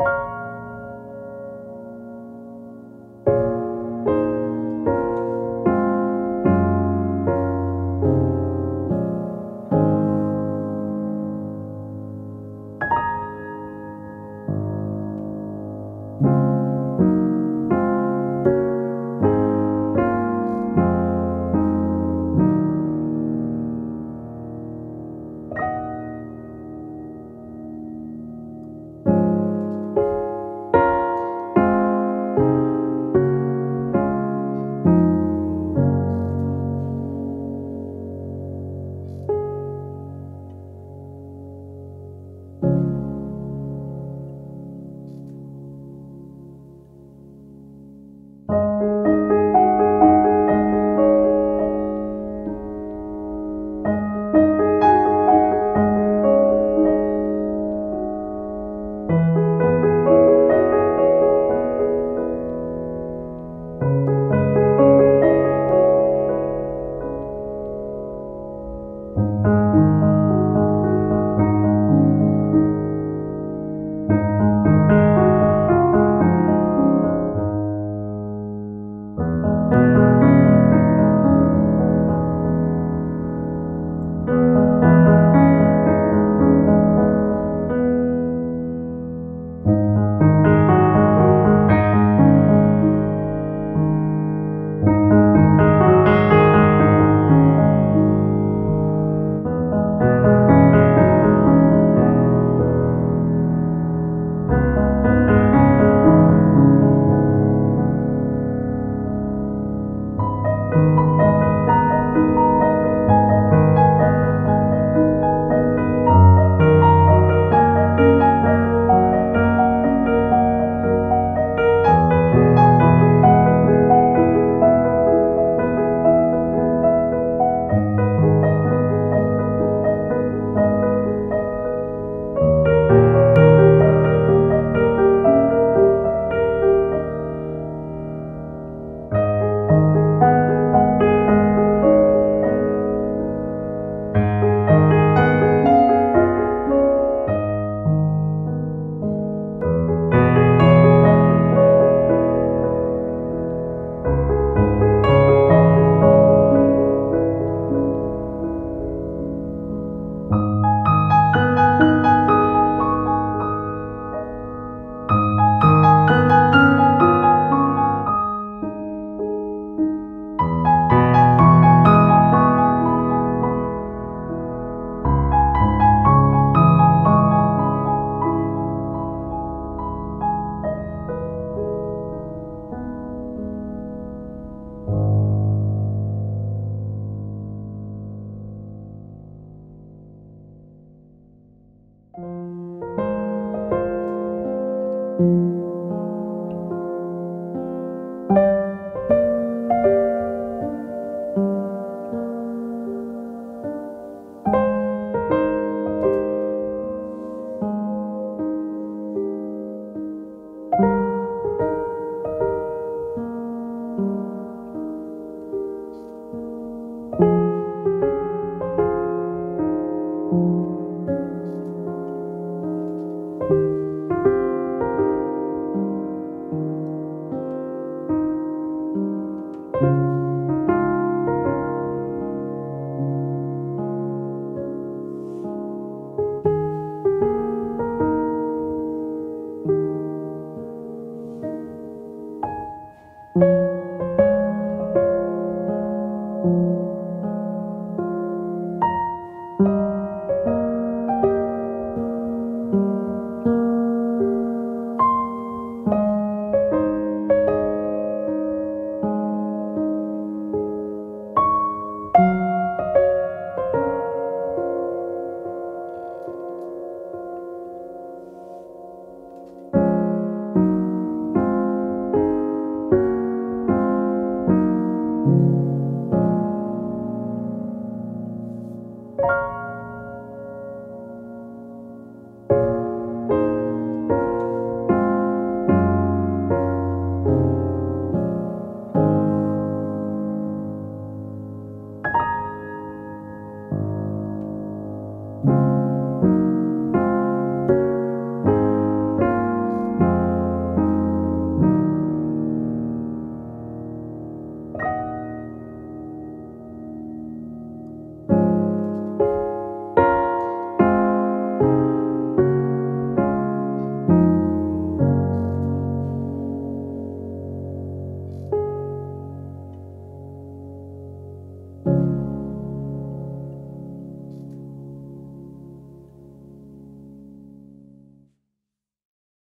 Música Música